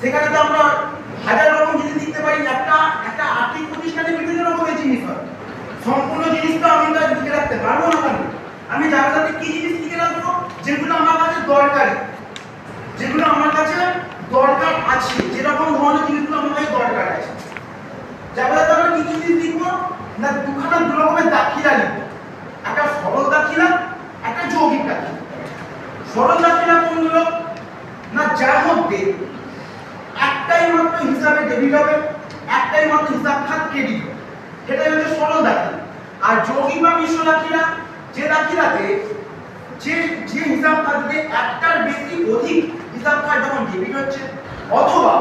সেখানে তো আমরা হাজার রকম জিনিস লিখতে পারি, একটা একটা আর্থিক প্রতিষ্ঠানে বিভিন্ন রকমের জিনিস হয়। সম্পূর্ণ জিনিস তো আমি তো লিখে রাখতে পারব না কেন? আমি জায়গাটাতে কি জিনিস লিখে রাখব? যেগুলো আমার কাছে দরকারি। যেগুলো আমার কাছে দরকার আছে। যেরকম ধরনের জিনিসগুলো আমার কাছে দরকার আছে। জায়গাটাতে আমরা কি জিনিস লিখব? না, দুখানা, দু রকমের দাখিলা লিখব। একটা সরল দাখিলা, একটা যৌগিক দাখিলা। সরল দাখিলা কোনগুলো? না, যার মধ্যে একটাই মাত্র হিসাবে ডেবিট হবে, একটাই মাত্র হিসাব খাত ক্রেডিট হবে। সেটাই হচ্ছে সরল দাখিলা আর যৌগিক বা মিশ্র দাখিলা যে দাখিলাতে যে যে হিসাব খাতে একটার বেশি অধিক হিসাব খাত যখন ডেবিট হচ্ছে, অথবা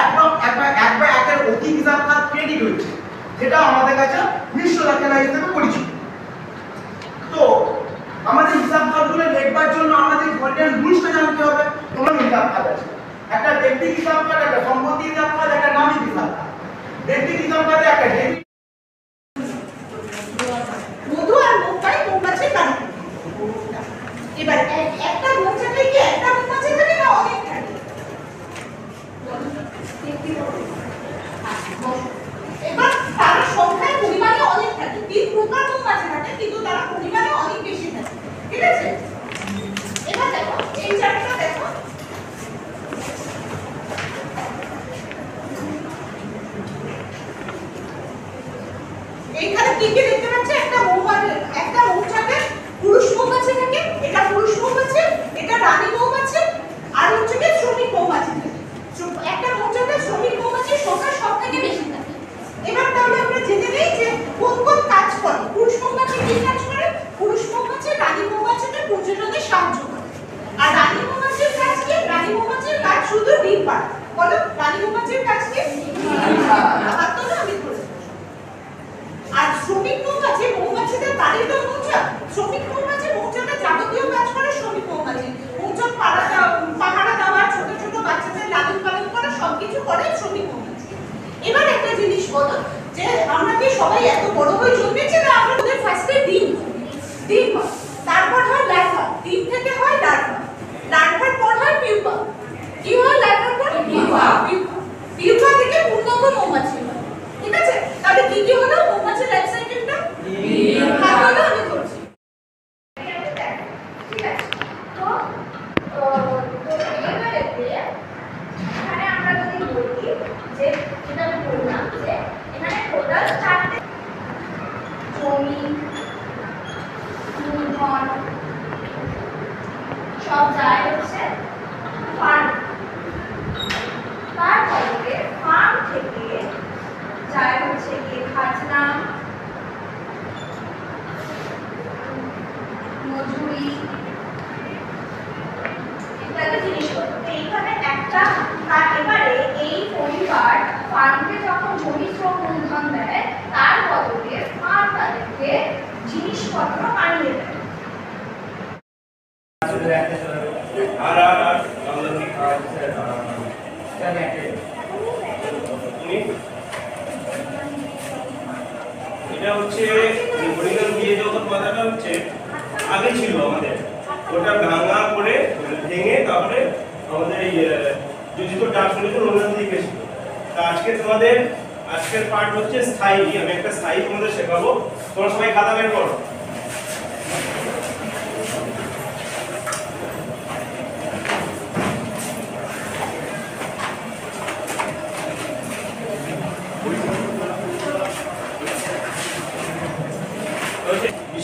এক বা এক বা এক বা একের অধিক হিসাব খাত ক্রেডিট হচ্ছে সেটা আমাদের কাছে মিশ্র দাখিলা হিসেবে পরিচিত। তো আমাদের হিসাব খাতগুলো দেখবার জন্য আমাদের গোল্ডেন রুলসটা জানতে হবে, তোমার হিসাব খাত আছে। একটা ব্যক্তি হিসাব খাত একটা সম্পত্তি হিসাব খাত একটা নামী হিসাব ব্যক্তি হিসাব খাতে একটা ডেবিট মধু আর মৌমাছি মৌমাছির বাড়ি। এবার এক- একটা কি একটা না অনেক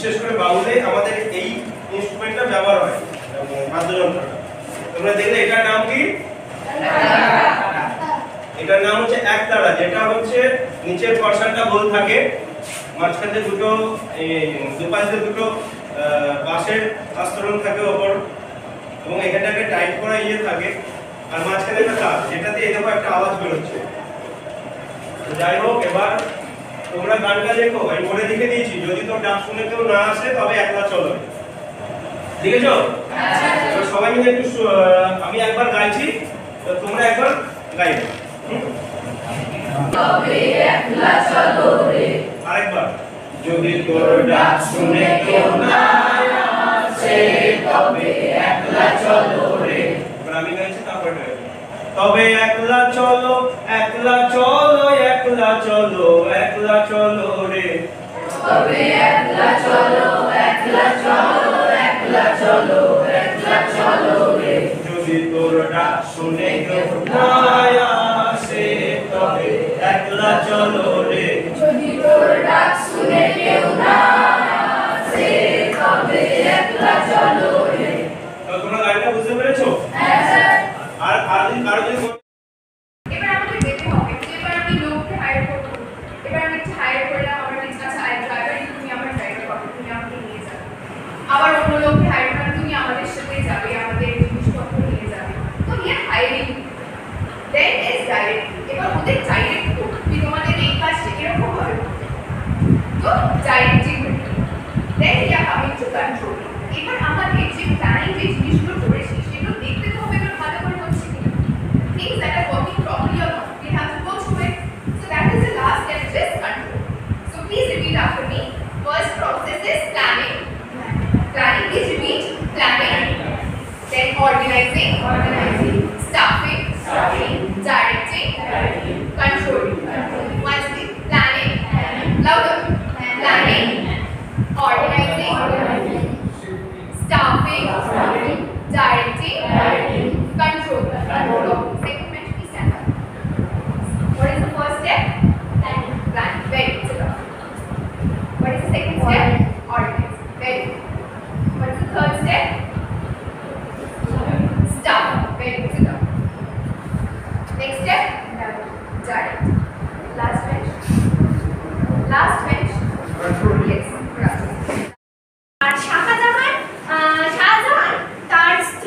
বিশেষ করে বাউলে আমাদের এই ইনস্ট্রুমেন্টটা ব্যবহার হয় বাদ্যযন্ত্রটা তোমরা দেখলে এটার নাম কি? এটার নাম হচ্ছে একতারা, যেটা হচ্ছে নিচের পর্শনটা গোল থাকে, মাঝখানে দুটো দুপাশে দুটো বাঁশের আস্তরণ থাকে ওপর, এবং এখানটাকে টাইট করা ইয়ে থাকে, আর মাঝখানে একটা তার এই দেখো একটা আওয়াজ বেরোচ্ছে। যাই হোক, এবার তোমরা গানটা দেখো আমি বলে লিখে দিয়েছি। যদি তোর ডাক শুনে কেউ না আসে তবে একলা চলো। লিখেছো? তো সবাই মিলে একটু আমি একবার গাইছি তো তোমরা একবার গাইবে? আরেকবার। যদি তোর ডাক শুনে কেউ না আসে তবে একলা চলো তবে একলা চলো একলা চলো একলা চলো একলা চলো রে। তবে একলা চলো একলা চলো একলা চলো একলা চলো রে। যদি তোর ডাক শুনে কেউ না আসে তবে একলা চলো রে। যদি তোর ডাক শুনে কেউ না আসে তবে একলা চলো। cara, o cara... organizing, organizing, staffing, staffing, directing.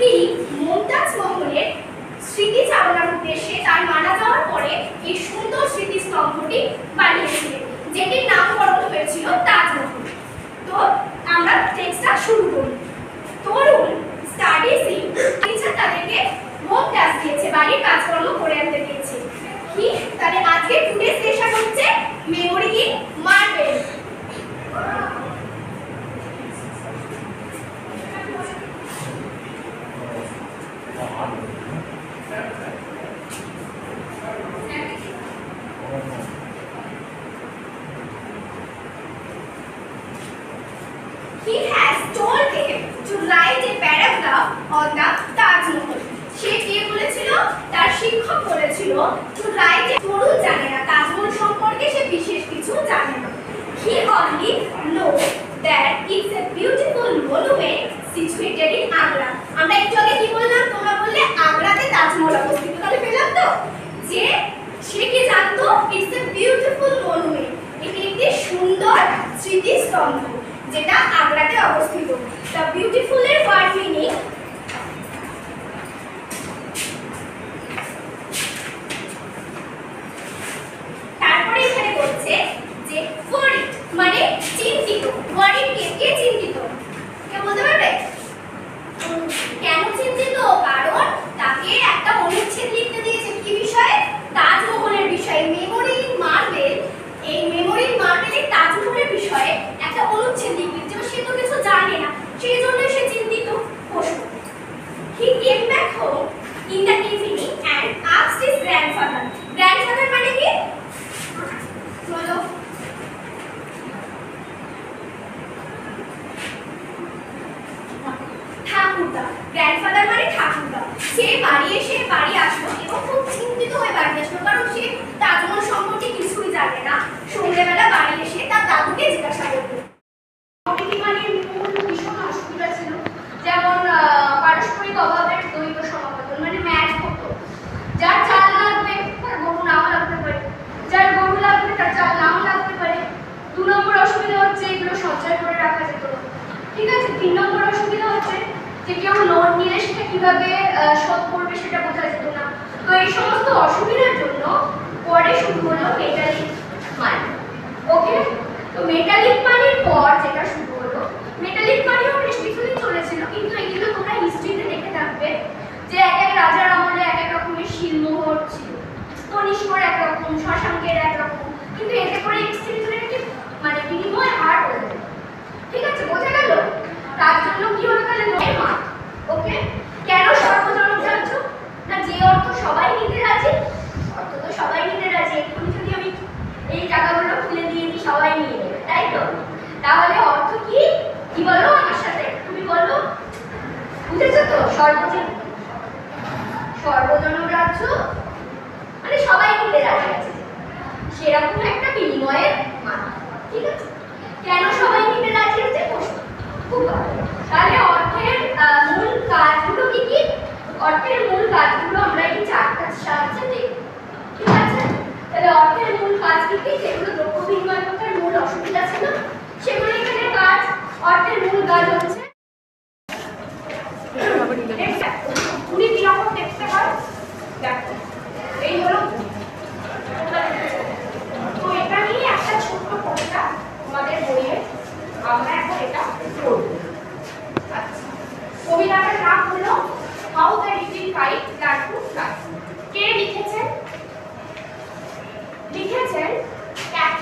তিনি মমতাজ মহলের চালানোর উদ্দেশ্যে তার মারা যাওয়ার পরে এই সুন্দর স্মৃতিস্তম্ভটি বানিয়েছিলেন, যেটির নামকরণ হয়েছিল তাজমহল। তো আমরা টেক্সটটা শুরু করি। তরুণ স্টাডিসি টিচার তাদেরকে হোম ক্লাস দিয়েছে, বাড়ির কাজকর্ম করে আনতে দিয়েছে। কি? তাহলে আজকে টুডে সেশন হচ্ছে মেমোরি ইন মার্বেল মিসমিটেড আগ্রা। আমরা একটু আগে কি বললাম? তাজমহল অবস্থিত। তাহলে পেলাম তো? যে সে কি জানতো? বিউটিফুল মনুমেন্ট এটি একটি সুন্দর স্মৃতিস্তম্ভ যেটা আগ্রাতে অবস্থিত। The বিউটিফুলের word meaning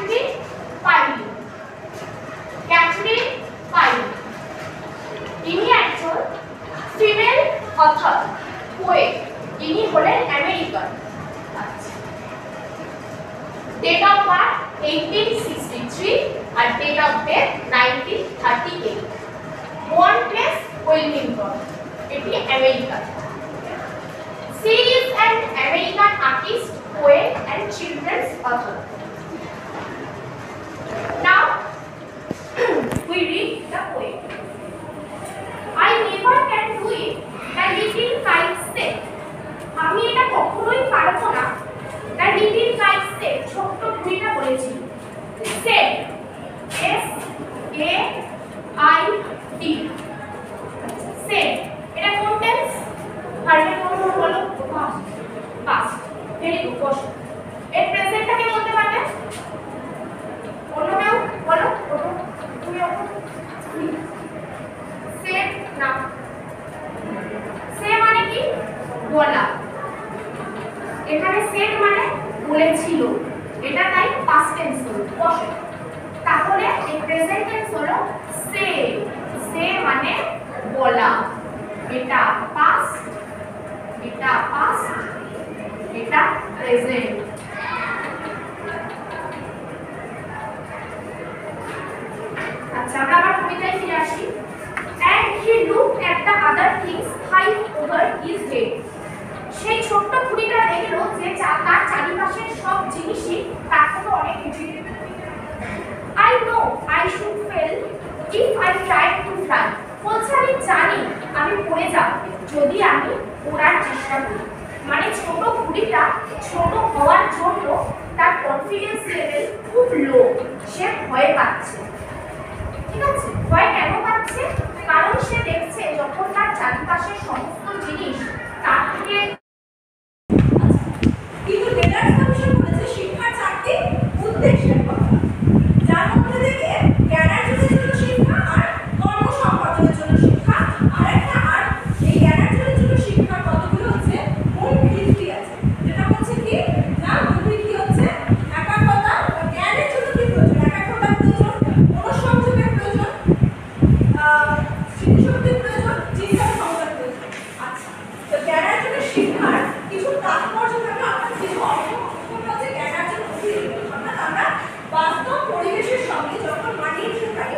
and the pine beta past beta past beta present আচ্ছা আমরা আবার কবিতায় ফিরে আসি and he looked at the other things high over his head সেই ছোট্ট খুঁটিটা দেখল যে তার চারিপাশের সব জিনিসই তার থেকে অনেক উঁচু I know I should fail if I tried to fly বলছে আমি জানি আমি পড়ে যাব, যদি আমি পড়ার চেষ্টা করি। মানে ছোট কুড়িটা ছোট হওয়ার জন্য তার কনফিডেন্স লেভেল খুব লো সে ভয় পাচ্ছে। ঠিক আছে? ভয় কেন পাচ্ছে? কারণ সে দেখছে যখন তার চারপাশের সমস্ত জিনিস তার থেকে মানুষের সঙ্গে যখন মানিয়ে নিতে পারি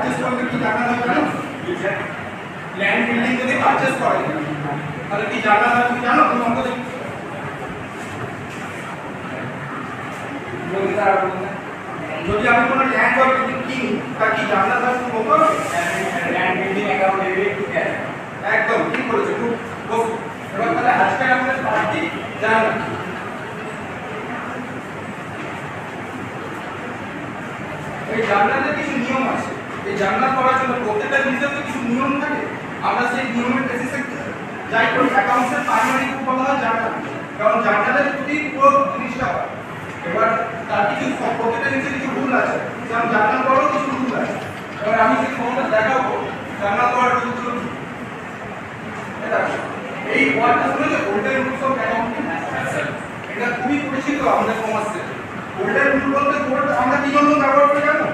ল্যান্ড বিল্ডিং পারচেস করলে কি জার্নাল হয় জানো ল্যান্ড বিল্ডিং যদি পারচেস করা যায় তাহলে কি জার্নাল হয় তুমি জানো তুমি অঙ্ক দেখো বলতে আর বলতে যদি আমি কোনো ল্যান্ড বা বিল্ডিং কিনি তার কি জানা থাকতে কত ল্যান্ড বিল্ডিং অ্যাকাউন্ট একদম ঠিক বলেছ খুব বসু এবার তাহলে আজকে আমাদের পার্টি জানা এই জানলাতে কিছু নিয়ম আছে এই জানলা করার জন্য প্রত্যেকটা জিনিসের তো কিছু নিয়ম থাকে। আমরা সেই নিয়মের বেসিসে যাই করি। অ্যাকাউন্টসের প্রাইমারি বলা হয় জানলা কারণ জানলাদের প্রতি পুরো জিনিসটা হয়, এবার তার কিছু প্রত্যেকটা জিনিসের কিছু ভুল আছে। যেমন জানলা করারও কিছু ভুল আছে। এবার আমি যদি তোমাদের দেখাবো জানলা করার রুলগুলো কি। এই ওয়ার্ডটা শুনেছো গোল্ডেন রুলস অফ অ্যাকাউন্টিং এটা খুবই পরিচিত আমাদের কমার্সে গোল্ডেন রুল বলতে আমরা কি জন্য ব্যবহার করি জানো?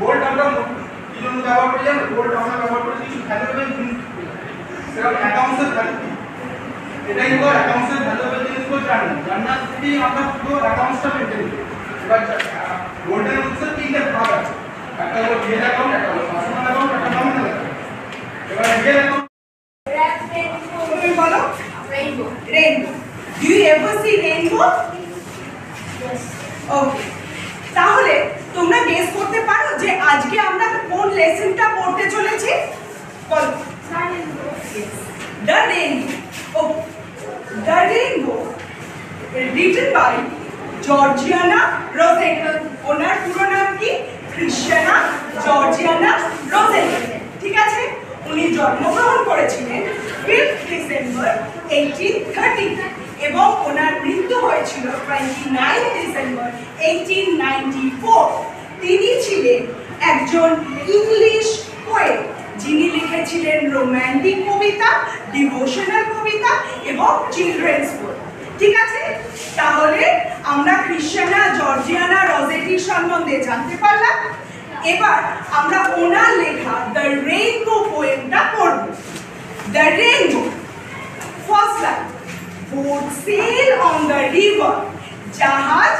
গোল্ড আমরা কি জন্য ব্যবহার করি জানো গোল্ড আমরা ব্যবহার করি কিছু ভ্যালুয়েবল জিনিস সেরকম অ্যাকাউন্টসের ভ্যালু এটাই হলো অ্যাকাউন্টসের ভ্যালুয়েবল জিনিসগুলো জানি জানার থেকে আমরা পুরো অ্যাকাউন্টসটা মেনটেন করি এবার গোল্ডেন রুলসের তিনটে ভাগ আছে একটা হলো রিয়েল অ্যাকাউন্ট একটা হলো পার্সোনাল অ্যাকাউন্ট একটা নমিনাল অ্যাকাউন্ট এবার রিয়েল অ্যাকাউন্ট তুমি বলো rainbow rainbow do you ever see rainbow okay তাহলে তোমরা গেস করতে পারো যে আজকে আমরা কোন লেসনটা পড়তে চলেছি? বলো। The rainbow the rainbow written by Georgiana Rossetti ওনার পুরো নাম কি? ক্রিশ্চিয়ানা জর্জিয়ানা রোজেট ঠিক আছে? উনি জন্মগ্রহণ করেছিলেন ফিফথ ডিসেম্বর এইটিন থার্টি এবং ওনার মৃত্যু হয়েছিল twenty nine December eighteen ninety four তিনি ছিলেন একজন ইংলিশ পোয়েট যিনি লিখেছিলেন রোম্যান্টিক কবিতা ডিভোশনাল কবিতা এবং চিলড্রেন্স বই ঠিক আছে? তাহলে আমরা ক্রিশ্চিয়ানা জর্জিয়ানা রজেটির সম্বন্ধে জানতে পারলাম। এবার আমরা ওনার লেখা দ্য রেইনবো পোয়েমটা পড়ব। The rainbow first line boat sail on the river জাহাজ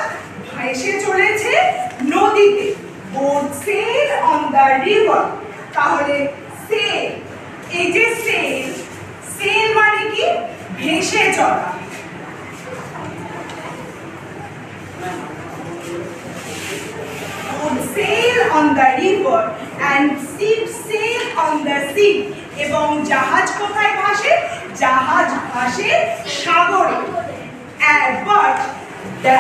ভেসে চলেছে নদীতে। Boat sail on the river তাহলে সেল এই যে সেল সেল মানে কি? ভেসে চলা। Sail on the river and ship sail on the sea এবং জাহাজ কোথায় ভাসে? জাহাজ ভাসে সাগরে। and but the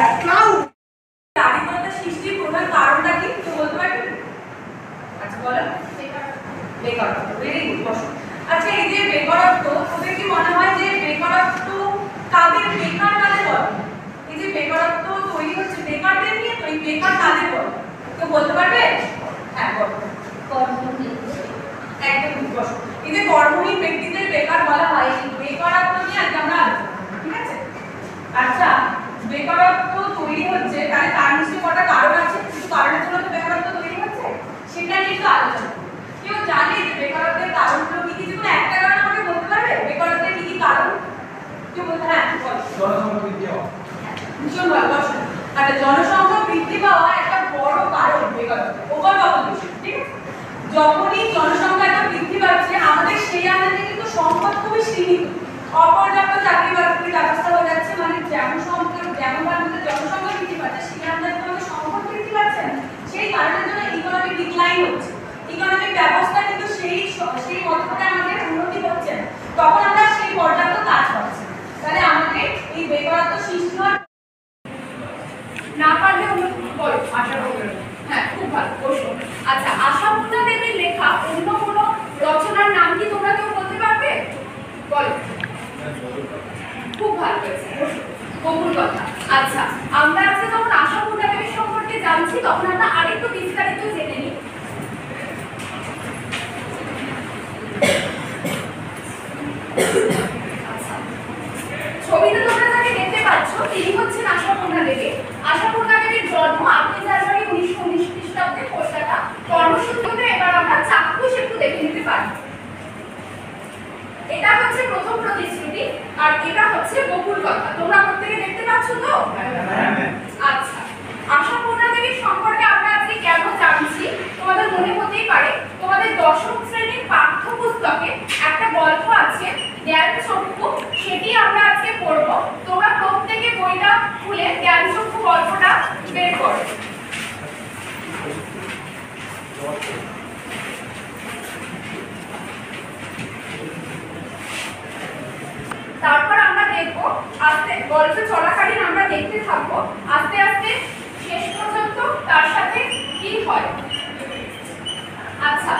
প্রধান কারণটা কি? বলতে আচ্ছা বেকারত্ব। আচ্ছা এই যে বেকারত্ব তোদের কি মনে হয় যে বেকারত্ব বেকার এই যে বেকারত্ব তৈরি হচ্ছে বেকারদের বেকার বলতে পারবে? হ্যাঁ বলো। একদম ঠিক বসো এই যে কর্মহীন ব্যক্তিদের বেকার বলা হয় বেকারত্ব নিয়ে আজকে আমরা ঠিক আছে? আচ্ছা বেকারত্ব তৈরি হচ্ছে তাহলে তার নিশ্চয়ই কটা কারণ আছে? কিছু কারণের জন্য তো বেকারত্ব তৈরি হচ্ছে? সেটা নিয়ে একটু আলোচনা কেউ জানে যে বেকারত্বের কারণগুলো কি কি? যে কোনো একটা কারণ আমাকে বলতে পারবে? বেকারত্বের কি কি কারণ? কেউ বলতে হ্যাঁ বলো। ভীষণ ভালো আচ্ছা জনসংখ্যা বৃদ্ধি পাওয়া একটা বড় কারণ বেকারত্ব ওভার পপুলেশন ঠিক আছে? যখনই জনসংখ্যা এত বৃদ্ধি পাচ্ছে, আমাদের সেই আন্দাজে কিন্তু সম্পদ খুবই সীমিত। অপর্যাপ্ত চাকরি বাকরির ব্যবস্থা হয়ে যাচ্ছে মানে যেমন সংখ্যা যেমন আমাদের জনসংখ্যা বৃদ্ধি পাচ্ছে, সেই আন্দাজে আমাদের সম্পদ বৃদ্ধি পাচ্ছে না। সেই কারণের জন্য ইকোনমিক ডিক্লাইন হচ্ছে। ইকোনমিক ব্যবস্থা কিন্তু সেই সেই মতটাতে আমাদের উন্নতি হচ্ছে না। তখন আমরা সেই পর্যাপ্ত কাজ না। তাহলে আমাদের এই বেকারত্ব সৃষ্টি হওয়ার না পারলে অন্য বলো আশা করবে হ্যাঁ খুব ভালো বসো আচ্ছা আশাপূর্ণা দেবীর লেখা অন্য কোনো রচনার নাম কি তোমরা কেউ বলতে পারবে বলো খুব ভালো হয়েছে বসো বকুল কথা আচ্ছা আমরা আজকে যখন আশাপূর্ণা দেবীর সম্পর্কে জানছি তখন আমরা আরেকটু বিস্তারিত জেনে নিই। আচ্ছা। ছবিতে তোমরা যাকে দেখতে পাচ্ছ তিনি হচ্ছেন আশাপূর্ণা দেবী। আশাপূর্ণা দেবীর জন্ম আটই জানুয়ারি উনিশশো উনিশ খ্রিস্টাব্দে কলকাতা। কর্মসূত্রতে এবার আমরা চাক্ষুষ একটু দেখে নিতে পারি। এটা হচ্ছে প্রথম প্রতিশ্রুতি আর এটা হচ্ছে বকুল কথা। তোমরা প্রত্যেকে দেখতে পাচ্ছ তো? আচ্ছা। আশাপূর্ণা দেবীর সম্পর্কে আমরা আজকে কেন জানছি তোমাদের মনে হতেই পারে, তোমাদের দশম শ্রেণির পাঠ্যপুস্তকে একটা গল্প আছে জ্ঞান চক্ষু সেটি আমরা আজকে পড়ব। তোমরা প্রত্যেকে বইটা খুলে জ্ঞান চক্ষু গল্পটা বের করো। তারপর আমরা দেখব, আস্তে, গল্পে চলাকালীন আমরা দেখতে থাকব, আস্তে আস্তে শেষ পর্যন্ত তার সাথে কি হয়। আচ্ছা।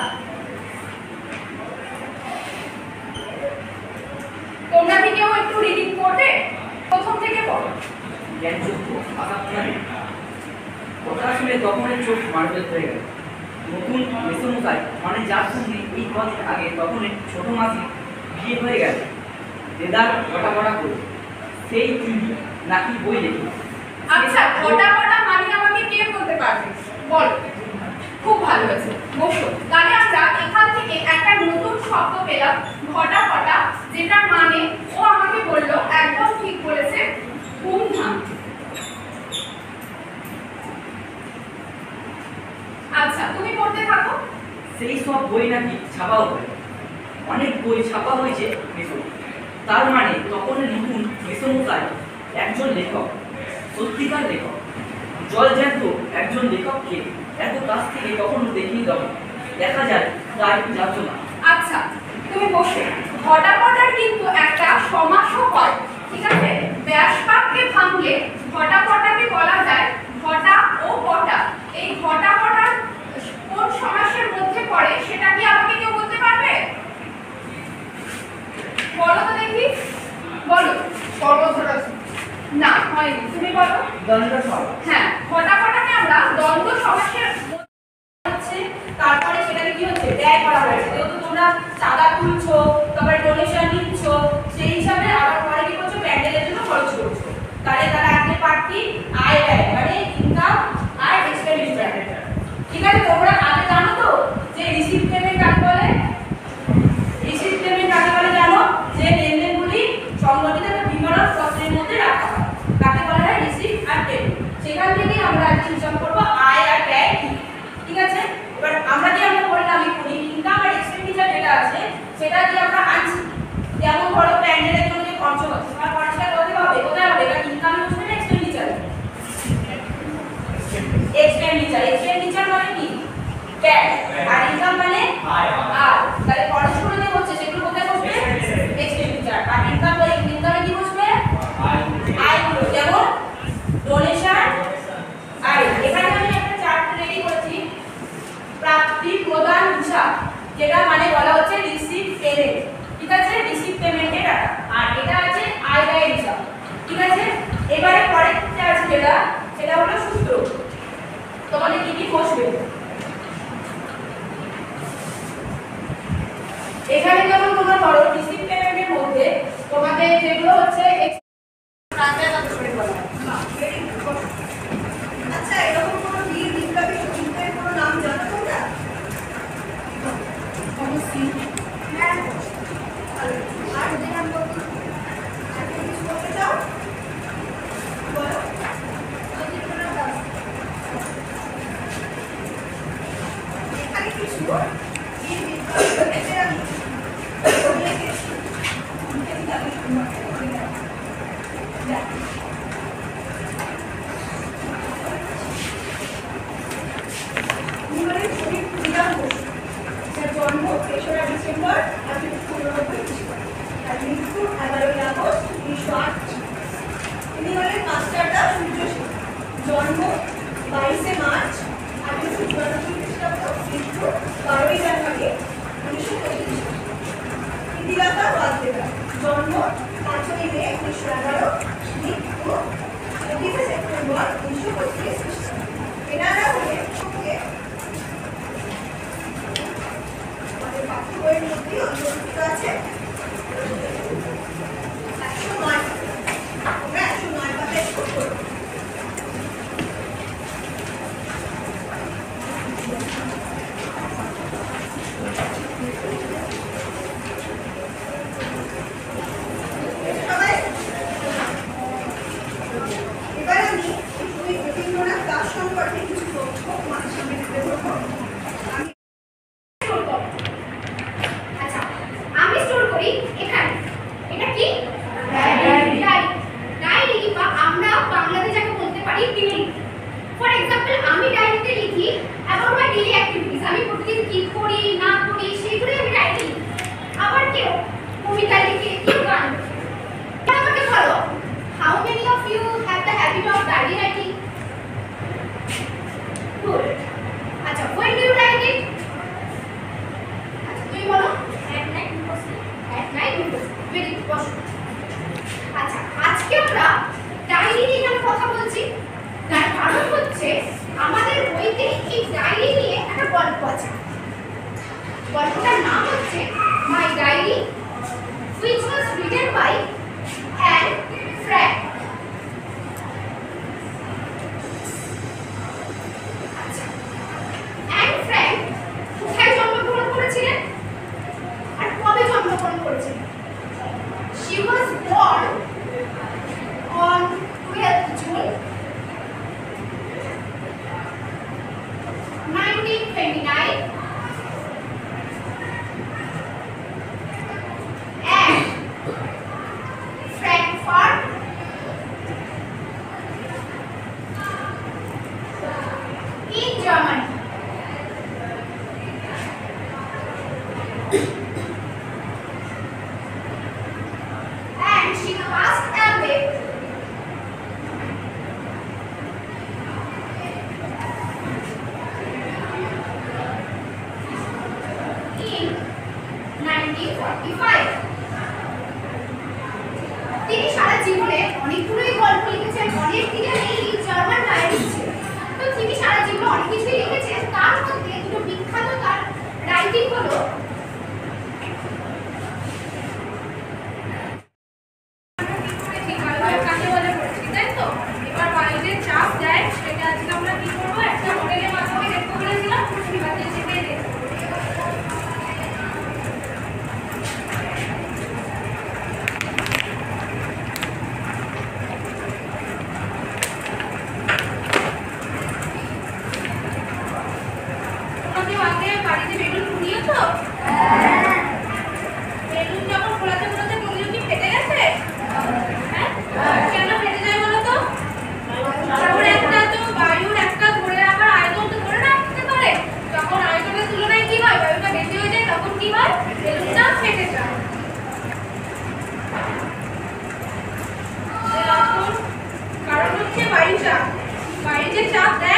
তোমরা কি কেউ একটু রিডিং করবে? প্রথম থেকে পড়ো। জ্ঞানচক্ষু দেবী। কথা শুনে তখনের চোখ মারবেল হয়ে গেল। নতুন মেসমুখায় মানে যার সঙ্গে এই কদিন আগে তখনের ছোট মাসি বিয়ে হয়ে গেল। দেদার কটা কটা করে। সেই টিভি নাকি বই লেখে। আচ্ছা কটা কটা মানে আমাকে কে বলতে পারবে? বলো। খুব ভালো হয়েছে। বসো। তাহলে আমরা এখান থেকে একটা নতুন শব্দ পেলাম, ঘটা ফটা যেটার মানে ও আমাকে বলল, একদম ঠিক বলেছে ধুমধাম আচ্ছা তুমি পড়তে থাকো। সেই সব বই নাকি ছাপাও হয় অনেক বই ছাপা হয়েছে মেসো তার মানে তখন নতুন মেসমুখায় একজন লেখক, সত্যিকার লেখক জল জ্যান্ত একজন লেখক লেখককে এত কাছ থেকে কখনো দেখিনি তখন দেখা যায় তাই যাচ্ছ না আচ্ছা তুমি বসো। ঘটা ঘটার কিন্তু একটা সমাসও হয় ঠিক আছে? ব্যাসবাক্যে ভাঙলে ঘটা ঘটাকে বলা যায় ঘটা ও পটা। এই ঘটা ঘটার কোন সমাসের মধ্যে পড়ে সেটা কি আমাকে কেউ বলতে পারবে? বলো তো দেখি। বলো। না হয়নি। তুমি বলো। দণ্ড হ্যাঁ ঘটা ঘটাকে আমরা দ্বন্দ্ব সমাসের হচ্ছে তারপরে সেটাকে কি হচ্ছে? ব্যয় করা হয়েছে। যেহেতু তোমরা চাঁদা তুলছো, তারপরে ডোনেশন নিচ্ছ, সেই হিসাবে আবার পরে কি করছ? প্যান্ডেলের জন্য খরচ করছ। তাহলে তারা আজকে পার্টি আয় ব্যয় মানে ইনকাম আর এক্সপেন্ডিচার ঠিক আছে, তোমরা আগে জানো তো যে রিসিভ পেমেন্ট কাকে বলে? রিসিভ পেমেন্ট কাকে বলে জানো? যে লেনদেনগুলি সংগঠিত বিবরণ পত্রের মধ্যে রাখা হয়। কাকে বলা হয় রিসিভ আর পেমেন্ট সেখান থেকেই আমরা আজকে হিসাব করব আয় আর ব্যয় ঠিক আছে? এবার আমরা যে আমরা বললাম এক্ষুনি ইনকাম আর এক্সপেন্ডিচার যেটা আছে সেটা দিয়ে আমরা আনছি। যেমন ধরো প্যান্ডেলের জন্য যে খরচ হচ্ছে তোমার খরচটা কোথায় হবে? কোথায় হবে? এটা ইনকাম হচ্ছে না এক্সপেন্ডিচার এক্সপেন্ডিচার এক্সপেন্ডিচার মানে কি? ব্যয় আর ইনকাম মানে আয়। আর তাহলে খরচগুলো যে হচ্ছে সেগুলো কোথায় বসবে? এক্সপেন্ডিচার আর ইনকাম ইনকামে কি বসবে? আয়গুলো যেমন ডোনেশন এখানে আমি একটা চার্ট রেডি করেছি হিসাব, যেটা মানে বলা হচ্ছে রিসিভ রিসিভ আর এটা আছে আয় ব্যয় হিসাব। ঠিক আছে? এবারে পরের যে আছে যেটা, সেটা হলো সূত্র। তোমাদের কি কি বসবে? এখানে যেমন তোমরা ধরো ডিসিপ্লিনের বাড়িতে বেলুন বেলুন ফেটে গেছে? হ্যাঁ? কেন ফেটে যায় বলো তো? একটা তো বায়ুর একটা ধরে রাখার আয়তন তো ধরে রাখতে পারে। আয়তনের তুলনায় হয়, বায়ুটা হয়ে যায়, তখন হয়? ফেটে কারণ হচ্ছে চাপ যে চাপ দেয়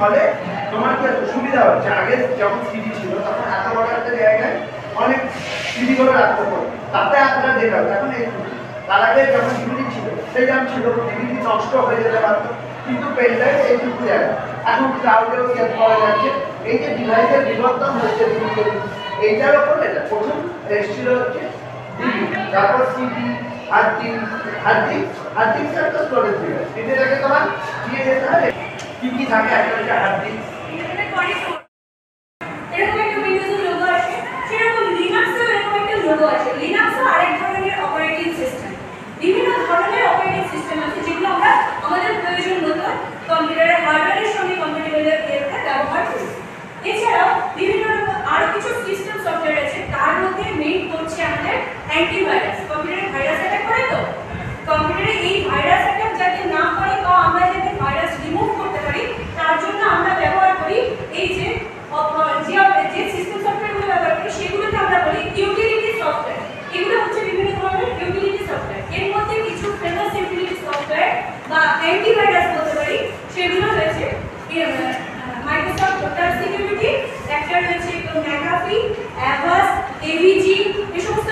ফলে তোমার কি এত সুবিধা হচ্ছে। আগে যখন সিডি ছিল, তখন এত বড় একটা জায়গায় অনেক সিডি করে রাখতে হতো। তাতে আপনারা যেতাম এখন তার আগে যখন ডিভিডি ছিল, সেই দাম ছিল ডিভিডি নষ্ট হয়ে যেতে পারত। কিন্তু পেনড্রাইভ এইটুকু জায়গা। এখন ক্লাউডেও ইয়ে করা যাচ্ছে? এই যে ডিভাইসের বিবর্তন হয়েছে এইটার ওপর এটা প্রথম রেজিস্ট্রি হচ্ছে ডিবি তারপর CD hard disk hard disk hard disk একটা স্টোরেজ ডিভাইস এটাকে তোমার দিয়ে যেতে হবে। কি কি থাকে একটা হচ্ছে হার্ডিক এরকম একটা উইন্ডোজের লোগো আছে সেরকম লিনাক্সেও এরকম একটা লোগো আছে লিনাক্সও আরেক ধরনের অপারেটিং সিস্টেম বিভিন্ন ধরনের অপারেটিং সিস্টেম আছে যেগুলো আমরা আমাদের প্রয়োজন মতো কম্পিউটারের হার্ডওয়্যারের সঙ্গে কম্পিউটারের ব্যবহার করি। এছাড়াও বিভিন্ন রকম আরও কিছু সিস্টেম সফটওয়্যার আছে, তার মধ্যে মেইন করছে আমাদের অ্যান্টিভাইরাস কম্পিউটারের ভাইরাস অ্যাটাক করে তো? কম্পিউটারে এই ভাইরাস অ্যাটাক যাতে না হয় বা আমরা যাতে ভাইরাস রিমুভ করতে পারি, তার জন্য আমরা ব্যবহার করি এই যে যে সিস্টেম সফটওয়্যারগুলো ব্যবহার করি, সেগুলোকে আমরা বলি ইউটিলিটি সফটওয়্যার এগুলো হচ্ছে বিভিন্ন ধরনের ইউটিলিটি সফটওয়্যার এর মধ্যে কিছু ফেমাস ইউটিলিটি সফটওয়্যার বা অ্যান্টিভাইরাস বলতে পারি, সেগুলো রয়েছে। মাইক্রোসফট ওটার সিকিউরিটি একটা রয়েছে ম্যাকাফি অ্যাভাস এভিজি এ সমস্ত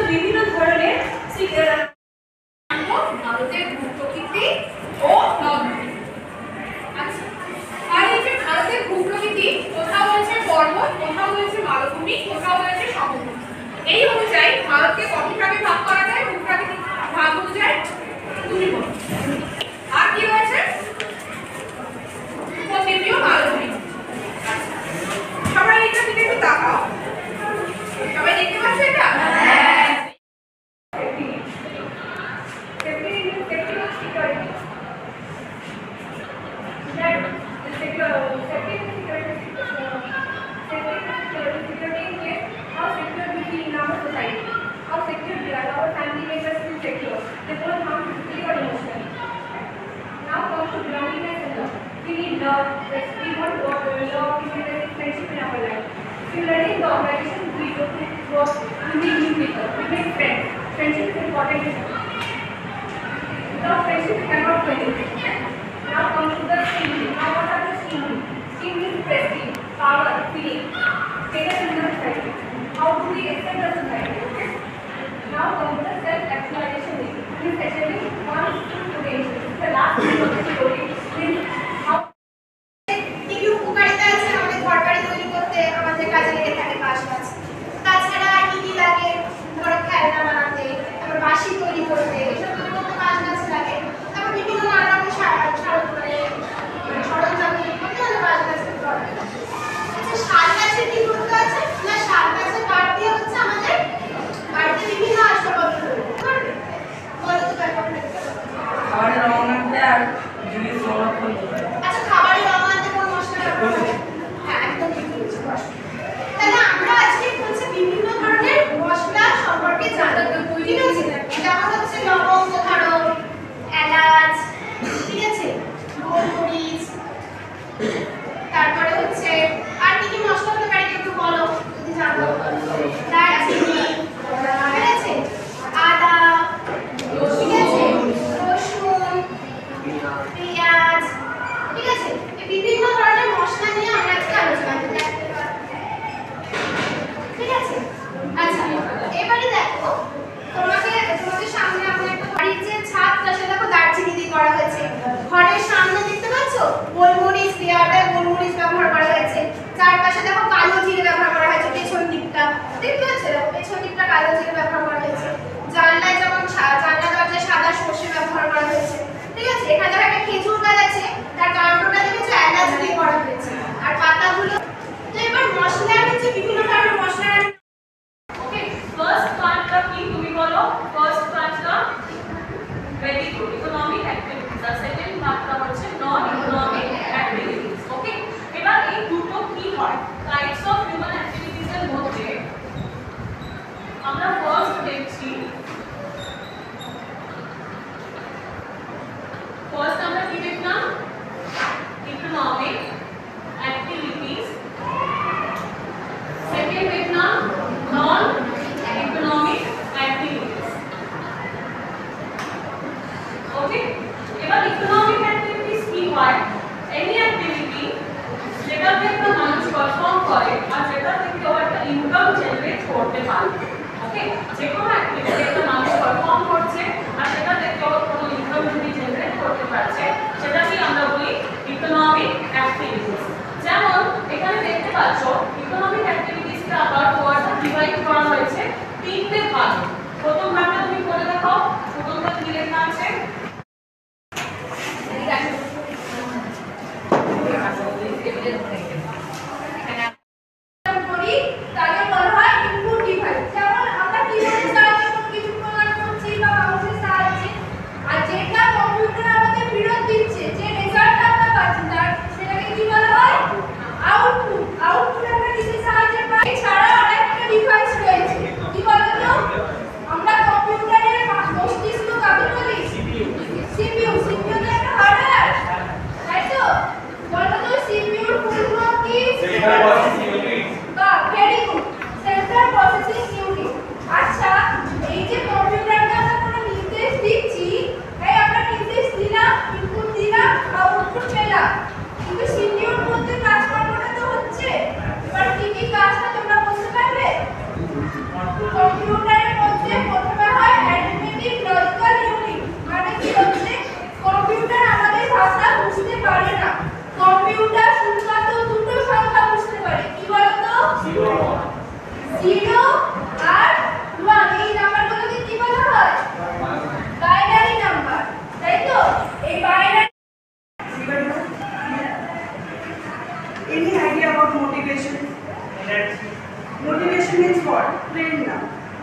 Motivation is what? Prerna.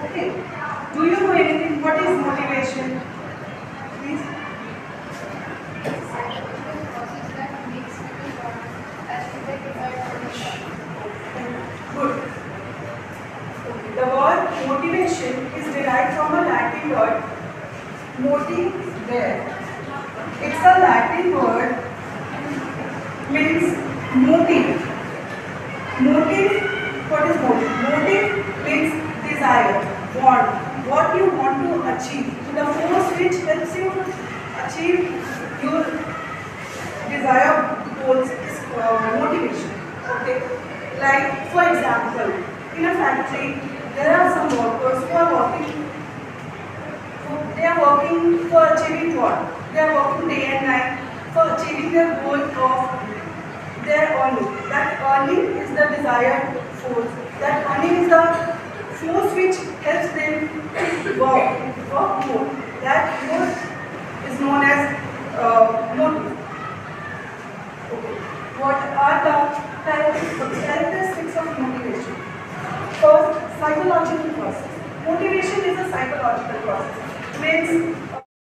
Okay. Do you know anything? What is motivation? Please. Good. The word motivation is derived from a Latin word motivare. It's a Latin word means motive. Want, what you want to achieve. The force which helps you to achieve your desire goals is uh, motivation. Okay, like for example, in a factory, there are some workers who are working. They are working for achieving what? They are working day and night for achieving their goal of their earning. That earning is the desired force. That earning is the force which helps them work, work more. That force is known as uh, motive. Okay. What are the charac- characteristics of motivation? First, psychological process. Motivation is a psychological process. Means